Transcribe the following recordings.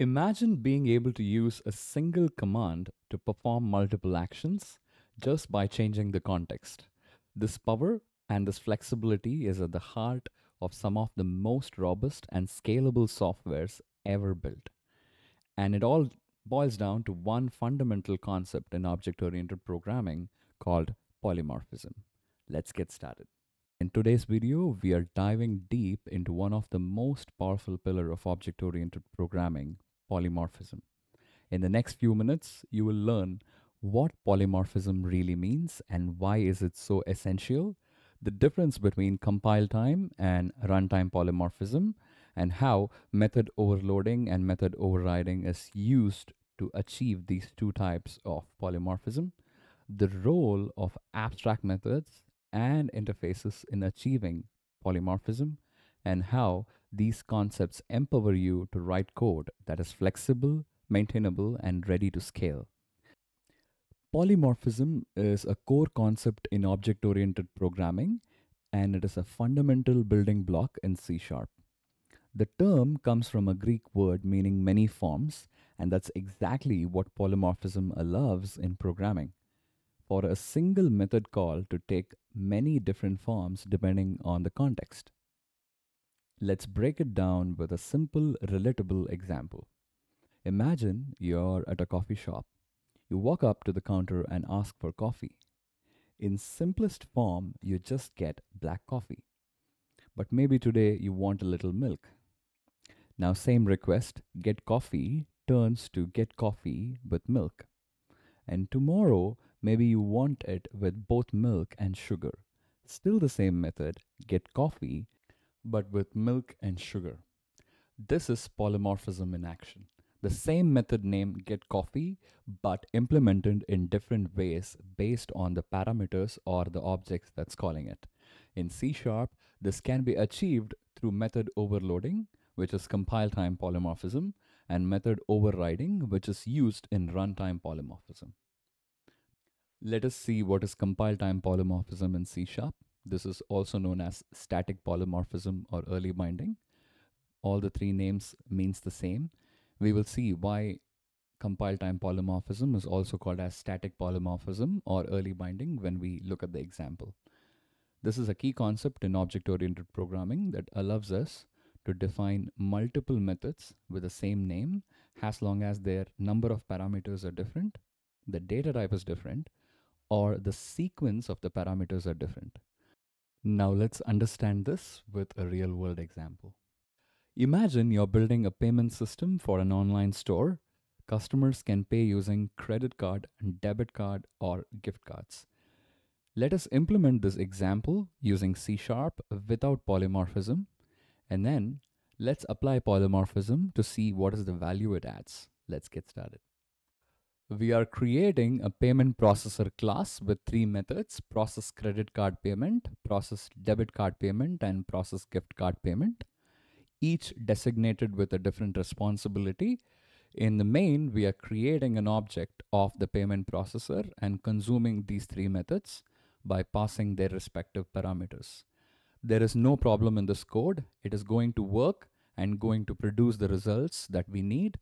Imagine being able to use a single command to perform multiple actions just by changing the context. This power and this flexibility is at the heart of some of the most robust and scalable softwares ever built. And it all boils down to one fundamental concept in object oriented programming called polymorphism. Let's get started. In today's video, we are diving deep into one of the most powerful pillar of object oriented programming, polymorphism. In the next few minutes, you will learn what polymorphism really means and why is it so essential, the difference between compile time and runtime polymorphism, and how method overloading and method overriding is used to achieve these two types of polymorphism, the role of abstract methods and interfaces in achieving polymorphism, and how these concepts empower you to write code that is flexible, maintainable, and ready to scale. Polymorphism is a core concept in object oriented programming and it is a fundamental building block in C sharp. The term comes from a Greek word meaning many forms, and that's exactly what polymorphism allows in programming. For a single method call to take many different forms depending on the context. Let's break it down with a simple, relatable example. Imagine you're at a coffee shop you walk up to the counter and ask for coffee. In simplest form, you just get black coffee. But maybe today you want a little milk. Now, same request, get coffee, turns to get coffee with milk. And tomorrow, maybe you want it with both milk and sugar. Still the same method, get coffee, but with milk and sugar. This is polymorphism in action the same method name get coffee but implemented in different ways based on the parameters or the objects that's calling it. In C Sharp, this can be achieved through method overloading, which is compile time polymorphism, and method overriding, which is used in runtime polymorphism. Let us see what is compile time polymorphism in C Sharp. This is also known as static polymorphism or early binding. All the three names means the same we will see why compile time polymorphism is also called as static polymorphism or early binding when we look at the example. This is a key concept in object-oriented programming that allows us to define multiple methods with the same name as long as their number of parameters are different, the data type is different, or the sequence of the parameters are different. Now let's understand this with a real world example. Imagine you're building a payment system for an online store. Customers can pay using credit card, and debit card, or gift cards. Let us implement this example using C Sharp without polymorphism. And then let's apply polymorphism to see what is the value it adds. Let's get started. We are creating a payment processor class with three methods, process credit card payment, process debit card payment, and process gift card payment each designated with a different responsibility. In the main, we are creating an object of the payment processor and consuming these three methods by passing their respective parameters. There is no problem in this code. It is going to work and going to produce the results that we need.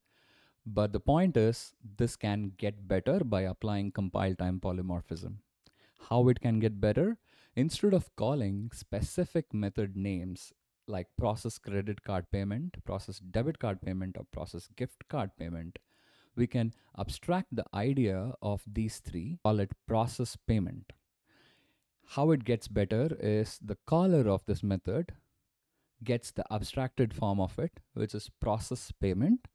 But the point is, this can get better by applying compile time polymorphism. How it can get better? Instead of calling specific method names like process credit card payment, process debit card payment, or process gift card payment, we can abstract the idea of these three, call it process payment. How it gets better is the caller of this method gets the abstracted form of it, which is process payment.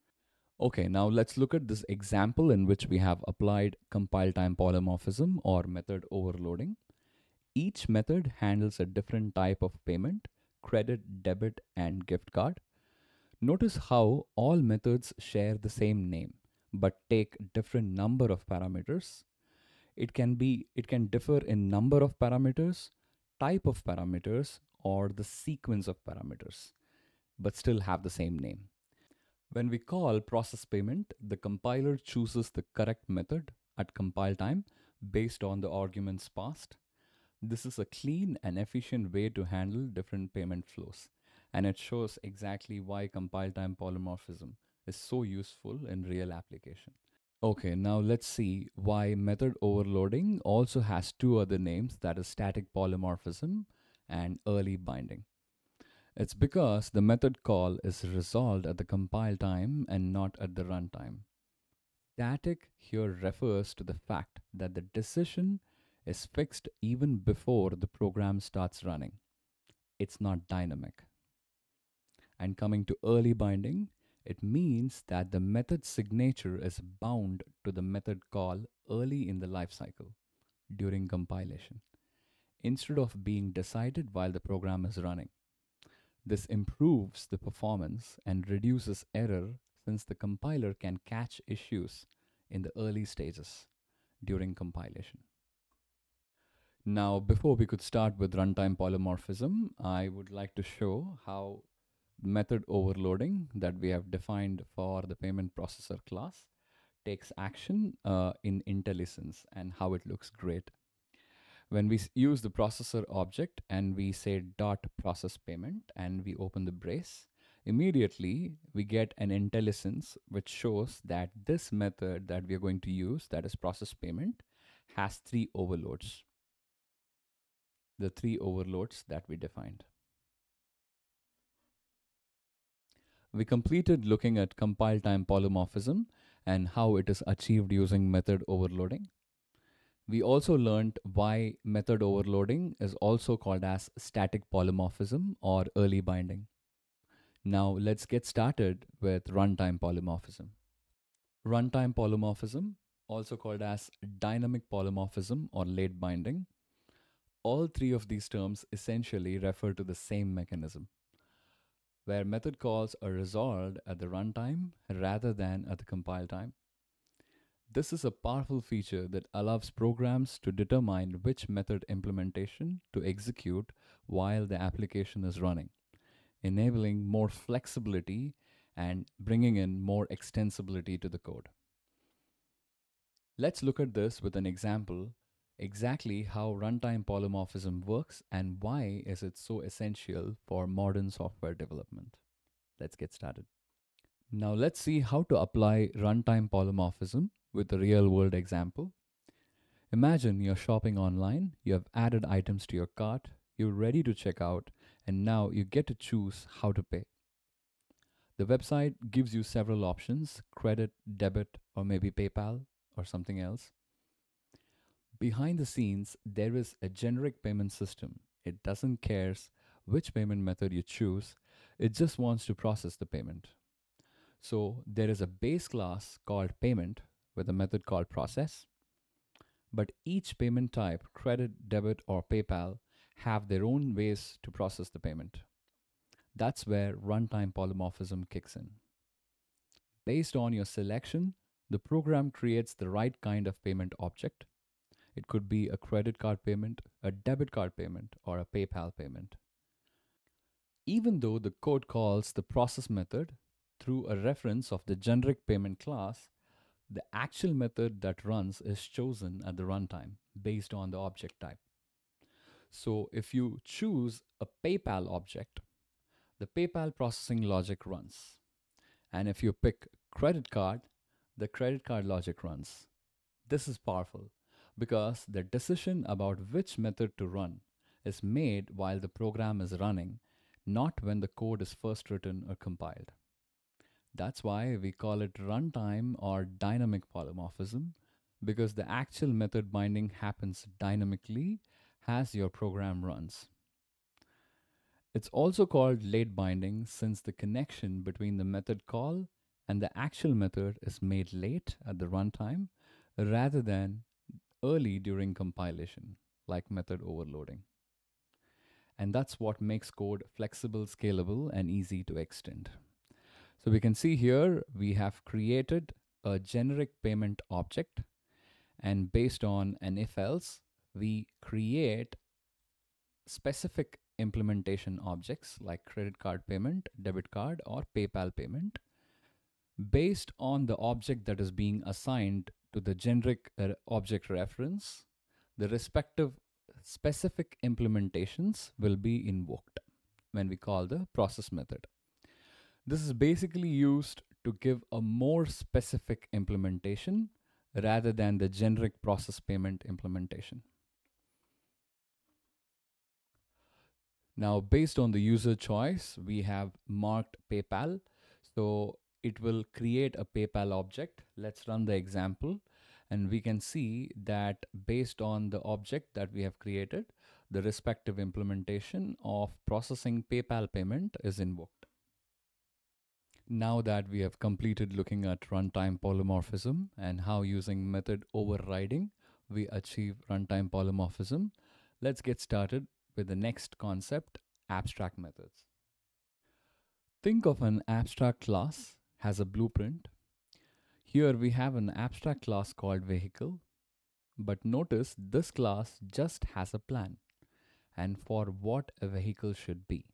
Okay, now let's look at this example in which we have applied compile time polymorphism or method overloading. Each method handles a different type of payment credit, debit, and gift card. Notice how all methods share the same name but take different number of parameters. It can be it can differ in number of parameters, type of parameters, or the sequence of parameters, but still have the same name. When we call process payment, the compiler chooses the correct method at compile time based on the arguments passed. This is a clean and efficient way to handle different payment flows. And it shows exactly why compile time polymorphism is so useful in real application. Okay, now let's see why method overloading also has two other names that is static polymorphism and early binding. It's because the method call is resolved at the compile time and not at the runtime. Static here refers to the fact that the decision is fixed even before the program starts running. It's not dynamic. And coming to early binding, it means that the method signature is bound to the method call early in the lifecycle during compilation instead of being decided while the program is running. This improves the performance and reduces error since the compiler can catch issues in the early stages during compilation. Now, before we could start with runtime polymorphism, I would like to show how method overloading that we have defined for the payment processor class takes action uh, in IntelliSense and how it looks great. When we use the processor object and we say dot process payment and we open the brace, immediately we get an IntelliSense which shows that this method that we are going to use, that is process payment, has three overloads the three overloads that we defined. We completed looking at compile time polymorphism and how it is achieved using method overloading. We also learned why method overloading is also called as static polymorphism or early binding. Now let's get started with runtime polymorphism. Runtime polymorphism, also called as dynamic polymorphism or late binding, all three of these terms essentially refer to the same mechanism, where method calls are resolved at the runtime rather than at the compile time. This is a powerful feature that allows programs to determine which method implementation to execute while the application is running, enabling more flexibility and bringing in more extensibility to the code. Let's look at this with an example exactly how runtime polymorphism works and why is it so essential for modern software development. Let's get started. Now let's see how to apply runtime polymorphism with a real world example. Imagine you're shopping online, you have added items to your cart, you're ready to check out, and now you get to choose how to pay. The website gives you several options credit, debit, or maybe PayPal or something else. Behind the scenes, there is a generic payment system. It doesn't care which payment method you choose, it just wants to process the payment. So there is a base class called payment with a method called process. But each payment type, credit, debit, or PayPal, have their own ways to process the payment. That's where runtime polymorphism kicks in. Based on your selection, the program creates the right kind of payment object it could be a credit card payment, a debit card payment, or a PayPal payment. Even though the code calls the process method through a reference of the generic payment class, the actual method that runs is chosen at the runtime based on the object type. So if you choose a PayPal object, the PayPal processing logic runs. And if you pick credit card, the credit card logic runs. This is powerful because the decision about which method to run is made while the program is running, not when the code is first written or compiled. That's why we call it runtime or dynamic polymorphism, because the actual method binding happens dynamically as your program runs. It's also called late binding since the connection between the method call and the actual method is made late at the runtime rather than early during compilation, like method overloading. And that's what makes code flexible, scalable, and easy to extend. So we can see here we have created a generic payment object and based on an if else, we create specific implementation objects like credit card payment, debit card, or PayPal payment based on the object that is being assigned to the generic uh, object reference, the respective specific implementations will be invoked when we call the process method. This is basically used to give a more specific implementation rather than the generic process payment implementation. Now, based on the user choice, we have marked PayPal. So it will create a PayPal object. Let's run the example. And we can see that based on the object that we have created, the respective implementation of processing PayPal payment is invoked. Now that we have completed looking at runtime polymorphism and how using method overriding we achieve runtime polymorphism, let's get started with the next concept, abstract methods. Think of an abstract class as a blueprint. Here we have an abstract class called vehicle, but notice this class just has a plan and for what a vehicle should be.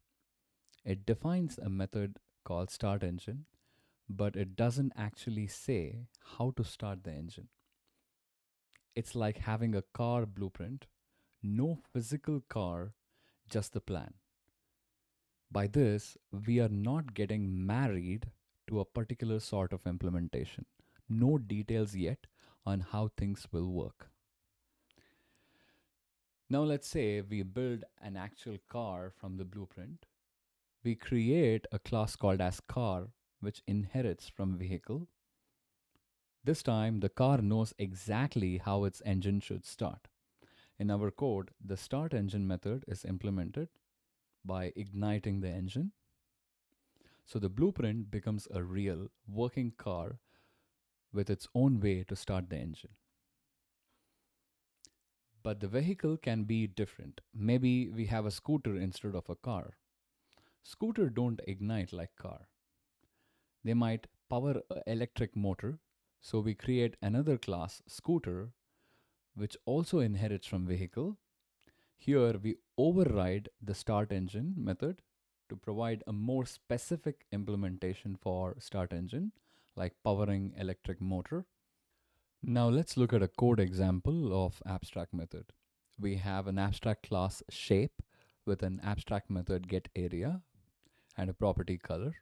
It defines a method called start engine, but it doesn't actually say how to start the engine. It's like having a car blueprint, no physical car, just the plan. By this, we are not getting married to a particular sort of implementation. No details yet on how things will work. Now let's say we build an actual car from the blueprint. We create a class called as car, which inherits from vehicle. This time the car knows exactly how its engine should start. In our code, the start engine method is implemented by igniting the engine. So the blueprint becomes a real working car with its own way to start the engine. But the vehicle can be different. Maybe we have a scooter instead of a car. Scooter don't ignite like car. They might power electric motor. So we create another class, scooter, which also inherits from vehicle. Here we override the start engine method to provide a more specific implementation for start engine, like powering electric motor. Now let's look at a code example of abstract method. We have an abstract class shape with an abstract method get area and a property color.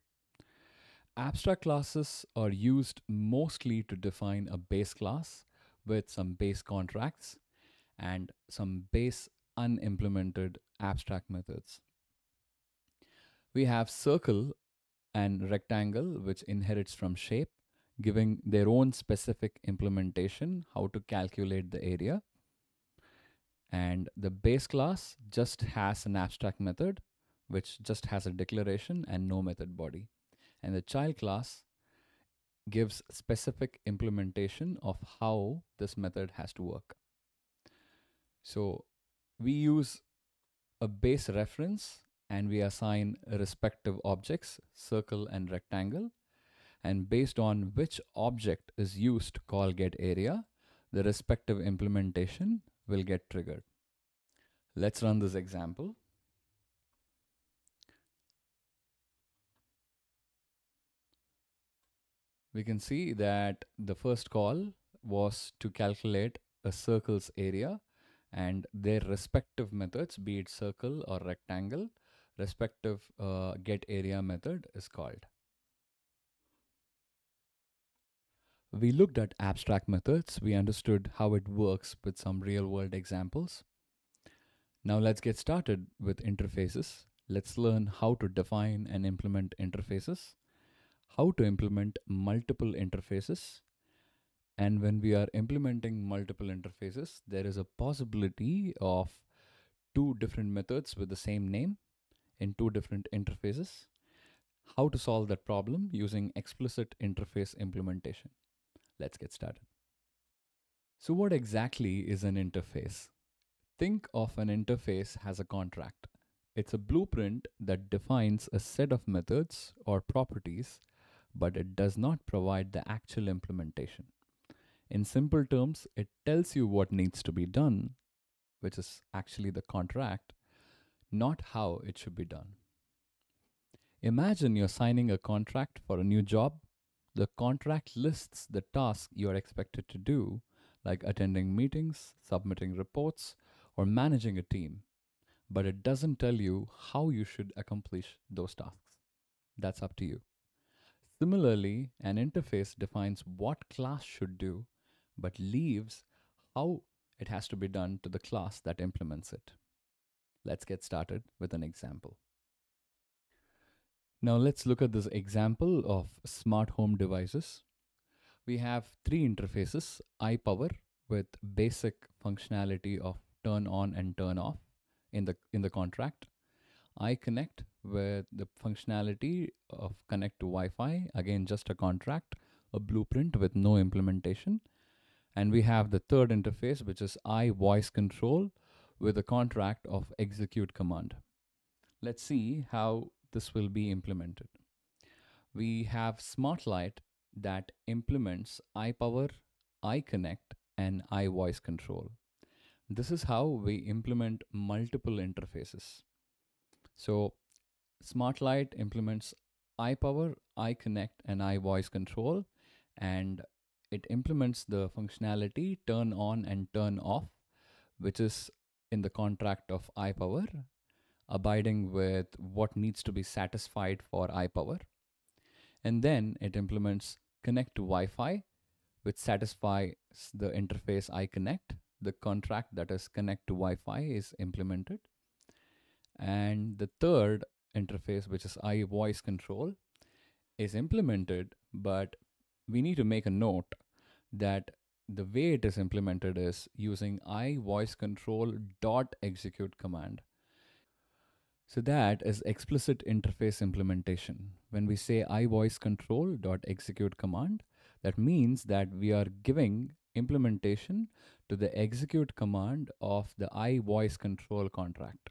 Abstract classes are used mostly to define a base class with some base contracts and some base unimplemented abstract methods. We have circle and rectangle, which inherits from shape, giving their own specific implementation, how to calculate the area. And the base class just has an abstract method, which just has a declaration and no method body. And the child class gives specific implementation of how this method has to work. So we use a base reference and we assign respective objects, circle and rectangle. And based on which object is used to call get area, the respective implementation will get triggered. Let's run this example. We can see that the first call was to calculate a circle's area and their respective methods, be it circle or rectangle, respective uh, get area method is called. We looked at abstract methods. We understood how it works with some real world examples. Now let's get started with interfaces. Let's learn how to define and implement interfaces how to implement multiple interfaces. And when we are implementing multiple interfaces, there is a possibility of two different methods with the same name in two different interfaces. How to solve that problem using explicit interface implementation. Let's get started. So what exactly is an interface? Think of an interface as a contract. It's a blueprint that defines a set of methods or properties but it does not provide the actual implementation. In simple terms, it tells you what needs to be done, which is actually the contract, not how it should be done. Imagine you're signing a contract for a new job. The contract lists the tasks you are expected to do, like attending meetings, submitting reports, or managing a team, but it doesn't tell you how you should accomplish those tasks. That's up to you. Similarly, an interface defines what class should do, but leaves how it has to be done to the class that implements it. Let's get started with an example. Now let's look at this example of smart home devices. We have three interfaces, iPower with basic functionality of turn on and turn off in the in the contract. iConnect with the functionality of connect to Wi-Fi, again just a contract, a blueprint with no implementation. And we have the third interface, which is I voice control with a contract of execute command. Let's see how this will be implemented. We have SmartLight that implements iPower, iConnect, and iVoice control. This is how we implement multiple interfaces. So SmartLight implements iPower, iConnect, and iVoice control, and it implements the functionality turn on and turn off, which is in the contract of iPower abiding with what needs to be satisfied for iPower. And then it implements connect to Wi-Fi, which satisfies the interface iConnect. The contract that is connect to Wi-Fi is implemented. And the third interface, which is iVoice control, is implemented, but we need to make a note that the way it is implemented is using iVoice control dot execute command. So that is explicit interface implementation. When we say iVoice control dot execute command, that means that we are giving implementation to the execute command of the iVoice control contract.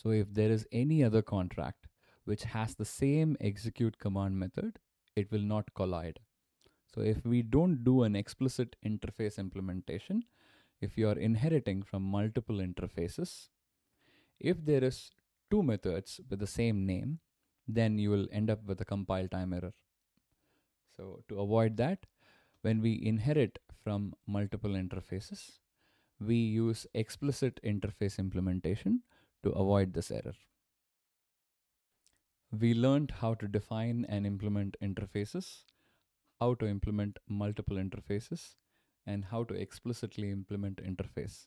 So if there is any other contract which has the same execute command method, it will not collide. So if we don't do an explicit interface implementation, if you are inheriting from multiple interfaces, if there is two methods with the same name, then you will end up with a compile time error. So to avoid that, when we inherit from multiple interfaces, we use explicit interface implementation to avoid this error. We learned how to define and implement interfaces, how to implement multiple interfaces, and how to explicitly implement interface.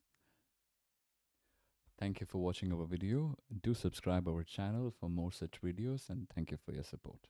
Thank you for watching our video. Do subscribe our channel for more such videos and thank you for your support.